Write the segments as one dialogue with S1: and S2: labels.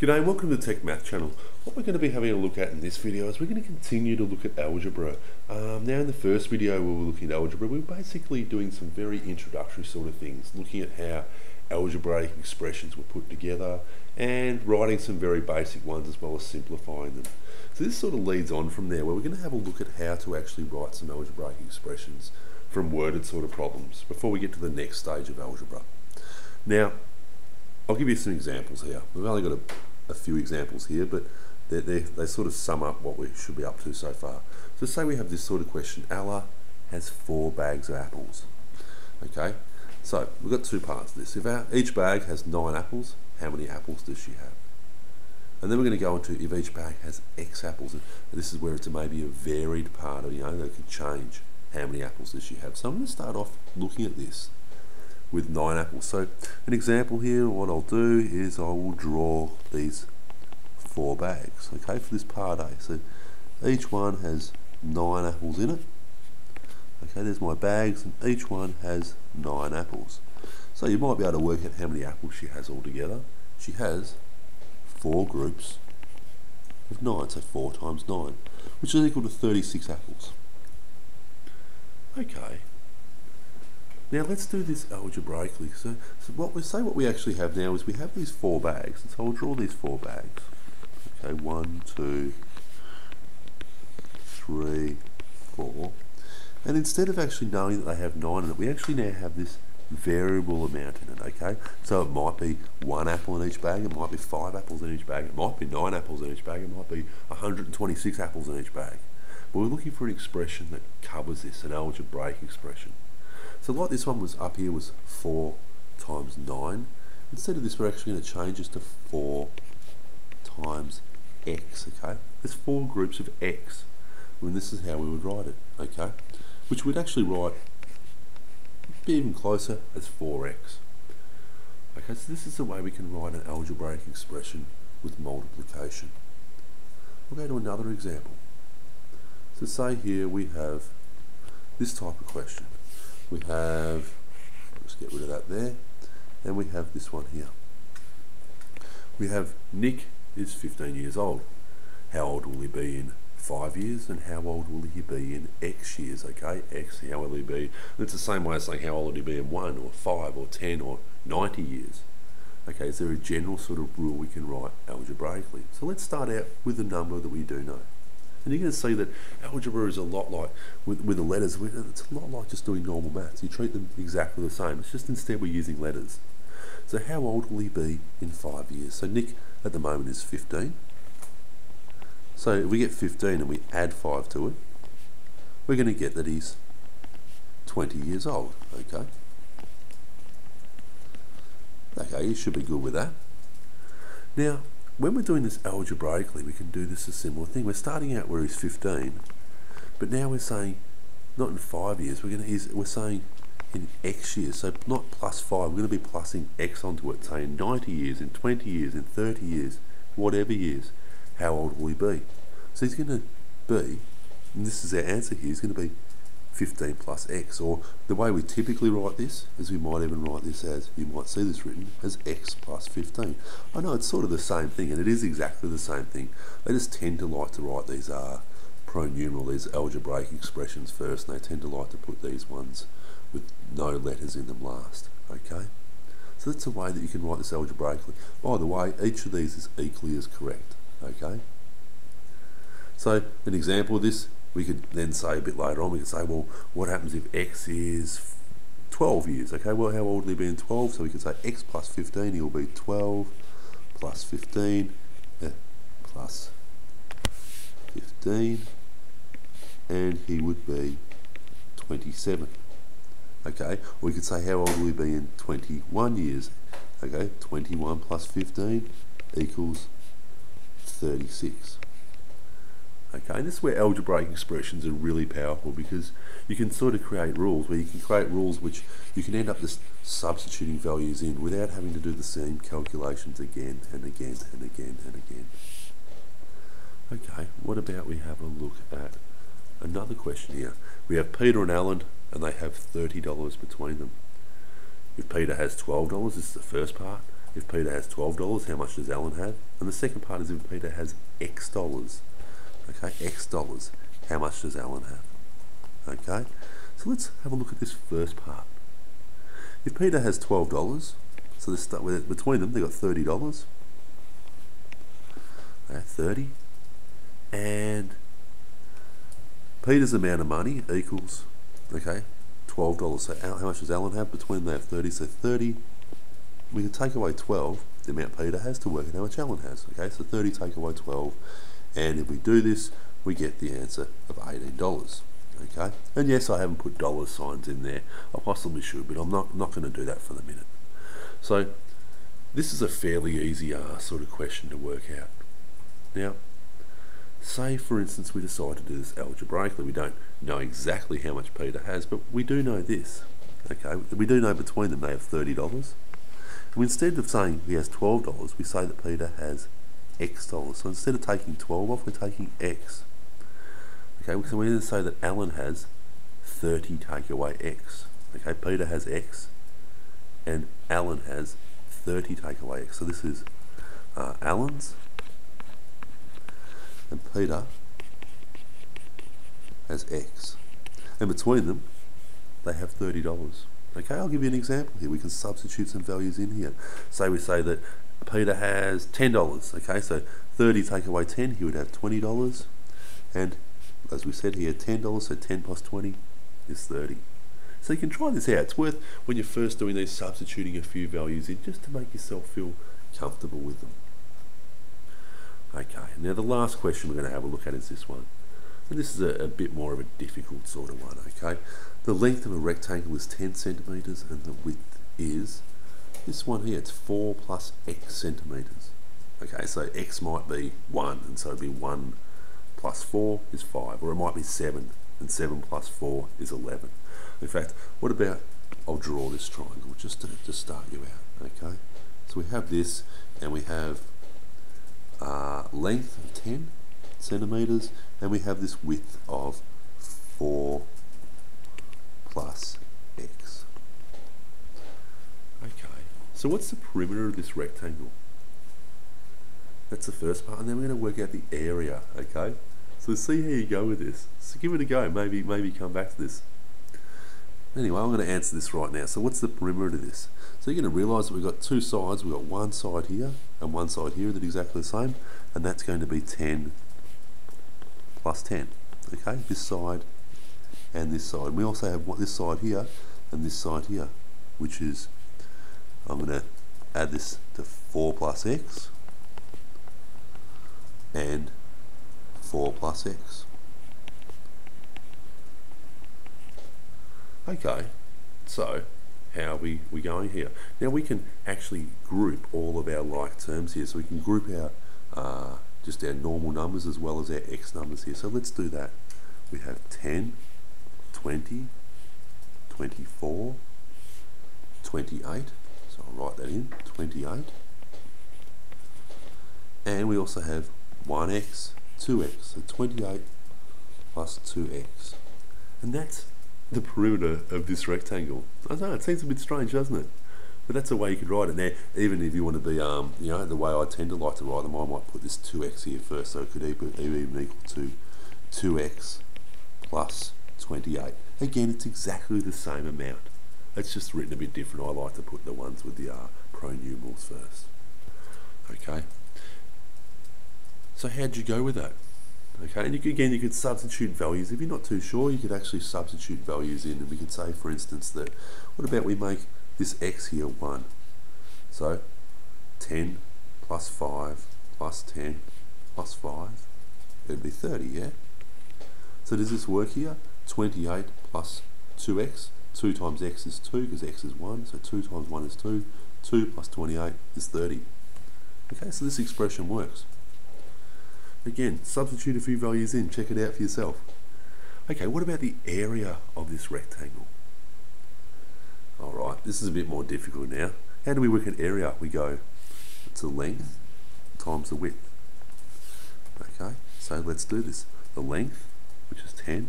S1: G'day and welcome to the tecmath channel. What we're going to be having a look at in this video is we're going to continue to look at algebra. Um, now in the first video where we were looking at algebra, we were basically doing some very introductory sort of things, looking at how algebraic expressions were put together and writing some very basic ones as well as simplifying them. So this sort of leads on from there where we're going to have a look at how to actually write some algebraic expressions from worded sort of problems before we get to the next stage of algebra. Now, I'll give you some examples here. We've only got a, a few examples here, but they they sort of sum up what we should be up to so far. So say we have this sort of question. Ella has four bags of apples. Okay, so we've got two parts of this. If our, each bag has nine apples, how many apples does she have? And then we're going to go into if each bag has X apples. And this is where it's maybe a varied part of, you know, that could change. How many apples does she have? So I'm going to start off looking at this with nine apples. So an example here, what I'll do is I will draw these four bags, okay, for this part A. So each one has nine apples in it. Okay, there's my bags, and each one has nine apples. So you might be able to work out how many apples she has altogether. She has four groups of nine, so four times nine, which is equal to 36 apples. Okay, now let's do this algebraically. So, so what we say what we actually have now is we have these four bags. So I'll draw these four bags. Okay, one, two, three, four. And instead of actually knowing that they have nine in it, we actually now have this variable amount in it, okay? So it might be one apple in each bag, it might be five apples in each bag, it might be nine apples in each bag, it might be 126 apples in each bag. But we're looking for an expression that covers this, an algebraic expression. So like this one was up here was 4 times 9. Instead of this, we're actually going to change this to 4 times x, okay? There's four groups of x. And this is how we would write it, okay? Which we'd actually write even closer as 4x. Okay, so this is the way we can write an algebraic expression with multiplication. We'll go to another example. So say here we have this type of question we have, let's get rid of that there, and we have this one here. We have Nick is 15 years old. How old will he be in five years and how old will he be in X years, okay? X, how old will he be? It's the same way as saying how old will he be in one or five or 10 or 90 years. Okay, is there a general sort of rule we can write algebraically? So let's start out with a number that we do know. And you're going to see that algebra is a lot like, with, with the letters, it's a lot like just doing normal maths. You treat them exactly the same. It's just instead we're using letters. So how old will he be in five years? So Nick at the moment is 15. So if we get 15 and we add 5 to it, we're going to get that he's 20 years old, okay? Okay, you should be good with that. Now, when we're doing this algebraically, we can do this a similar thing. We're starting out where he's 15, but now we're saying, not in five years, we're going to, we're saying in X years, so not plus five, we're going to be plussing X onto it, Say in 90 years, in 20 years, in 30 years, whatever years, how old will he be? So he's going to be, and this is our answer here, he's going to be 15 plus x, or the way we typically write this is we might even write this as, you might see this written as x plus 15. I know it's sort of the same thing, and it is exactly the same thing. They just tend to like to write these uh, pronumeral, these algebraic expressions first, and they tend to like to put these ones with no letters in them last, okay? So that's a way that you can write this algebraically. By the way, each of these is equally as correct, okay? So an example of this we could then say a bit later on, we could say, well, what happens if x is 12 years? Okay, well, how old will he be in 12? So we could say x plus 15, he will be 12 plus 15 uh, plus 15, and he would be 27. Okay, we could say, how old will he be in 21 years? Okay, 21 plus 15 equals 36. Okay, and this is where algebraic expressions are really powerful because you can sort of create rules where you can create rules which you can end up just substituting values in without having to do the same calculations again and again and again and again. Okay, what about we have a look at another question here. We have Peter and Alan and they have $30 between them. If Peter has $12, this is the first part, if Peter has $12, how much does Alan have? And the second part is if Peter has X dollars. Okay, X dollars, how much does Alan have? Okay, so let's have a look at this first part. If Peter has $12, so start with it. Between them, they got $30. They 30 and Peter's amount of money equals, okay, $12. So how much does Alan have? Between they have 30. So 30, we can take away 12, the amount Peter has, to work out how much Alan has. Okay, so 30 take away 12. And if we do this, we get the answer of $18. Okay, and yes, I haven't put dollar signs in there. I possibly should, but I'm not, not going to do that for the minute. So this is a fairly easy uh, sort of question to work out. Now, say for instance we decide to do this algebraically, we don't know exactly how much Peter has, but we do know this. Okay, we do know between them they have $30. And instead of saying he has $12, we say that Peter has X dollars. So instead of taking 12 off, we're taking X. Okay, so we're going to say that Alan has 30 take away X. Okay, Peter has X and Alan has 30 take away X. So this is uh, Alan's and Peter has X. And between them, they have $30. Okay, I'll give you an example here. We can substitute some values in here. Say we say that Peter has $10. Okay, so 30 take away 10, he would have $20. And as we said, he had $10, so 10 plus 20 is 30. So you can try this out. It's worth, when you're first doing these, substituting a few values in just to make yourself feel comfortable with them. Okay, now the last question we're going to have a look at is this one. And this is a, a bit more of a difficult sort of one, okay? The length of a rectangle is 10 centimetres and the width is this one here. It's 4 plus x centimetres. Okay, so x might be 1, and so it'd be 1 plus 4 is 5, or it might be 7, and 7 plus 4 is 11. In fact, what about, I'll draw this triangle just to, to start you out, okay? So we have this, and we have uh, length of 10 centimeters and we have this width of 4 plus x. So what's the perimeter of this rectangle? That's the first part, and then we're going to work out the area, okay? So see how you go with this. So give it a go, maybe maybe come back to this. Anyway, I'm going to answer this right now. So what's the perimeter of this? So you're going to realise that we've got two sides. We've got one side here and one side here that are exactly the same. And that's going to be 10 plus 10. Okay, this side and this side. We also have this side here and this side here, which is, I'm going to add this to 4 plus x and 4 plus x. Okay, so how are we, we going here? Now we can actually group all of our like terms here. So we can group out uh, just our normal numbers as well as our x numbers here. So let's do that. We have 10, 20, 24, 28. So I'll write that in, 28. And we also have 1x, 2x. So 28 plus 2x. And that's the perimeter of this rectangle. I know, it seems a bit strange, doesn't it? But that's the way you could write it. Now, even if you want to be, um, you know, the way I tend to like to write them, I might put this 2x here first, so it could even, even equal to 2x plus 28. Again, it's exactly the same amount. It's just written a bit different. I like to put the ones with the uh, pronumerals first. Okay. So how'd you go with that? Okay, and you could, again, you could substitute values. If you're not too sure, you could actually substitute values in, and we could say, for instance, that what about we make this x here 1? So 10 plus 5 plus 10 plus 5, it'd be 30, yeah? So does this work here? 28 plus 2x, 2 times x is 2 because x is 1, so 2 times 1 is 2, 2 plus 28 is 30. Okay, so this expression works. Again, substitute a few values in, check it out for yourself. Okay, what about the area of this rectangle? Alright, this is a bit more difficult now. How do we work an area? We go to length times the width. Okay, so let's do this. The length, which is 10,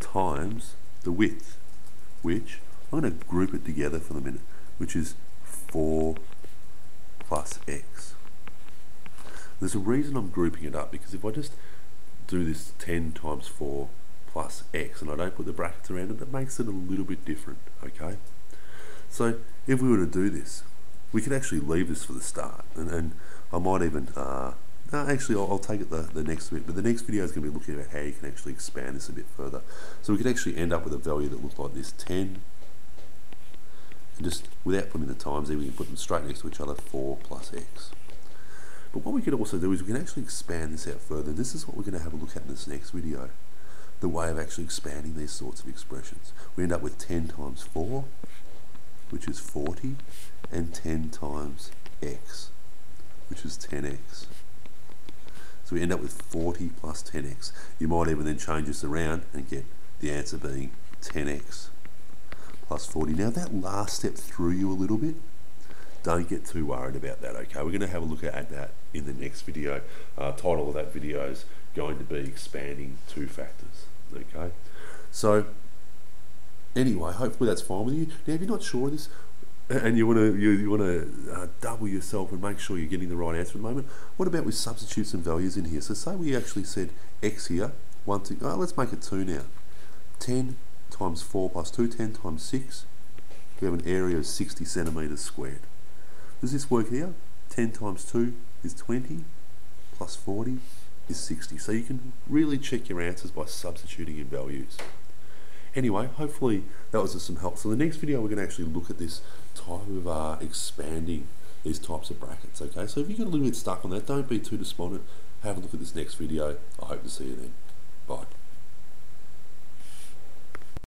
S1: times the width, which I'm going to group it together for the minute, which is 4 plus x. There's a reason I'm grouping it up because if I just do this 10 times 4 plus x and I don't put the brackets around it, that makes it a little bit different, okay? So if we were to do this, we could actually leave this for the start and, and I might even, uh, no, actually I'll, I'll take it the, the next bit, but the next video is going to be looking at how you can actually expand this a bit further. So we could actually end up with a value that looks like this, 10, and just without putting the times there, we can put them straight next to each other, 4 plus x. But what we could also do is we can actually expand this out further. This is what we're going to have a look at in this next video. The way of actually expanding these sorts of expressions. We end up with 10 times 4, which is 40, and 10 times x, which is 10x. So we end up with 40 plus 10x. You might even then change this around and get the answer being 10x plus 40. Now that last step threw you a little bit. Don't get too worried about that, okay? We're going to have a look at that in the next video. Uh, title of that video is going to be expanding two factors, okay? So anyway, hopefully that's fine with you. Now, if you're not sure of this, and you want to you, you want to uh, double yourself and make sure you're getting the right answer at the moment. What about we substitute some values in here? So say we actually said x here, one two. Oh, let's make it two now. Ten times four plus two, 10 times six. We have an area of 60 centimeters squared. Does this work here? 10 times 2 is 20, plus 40 is 60. So you can really check your answers by substituting in values. Anyway, hopefully that was some help. So the next video we're going to actually look at this type of uh, expanding these types of brackets, okay? So if you get a little bit stuck on that, don't be too despondent. Have a look at this next video. I hope to see you then.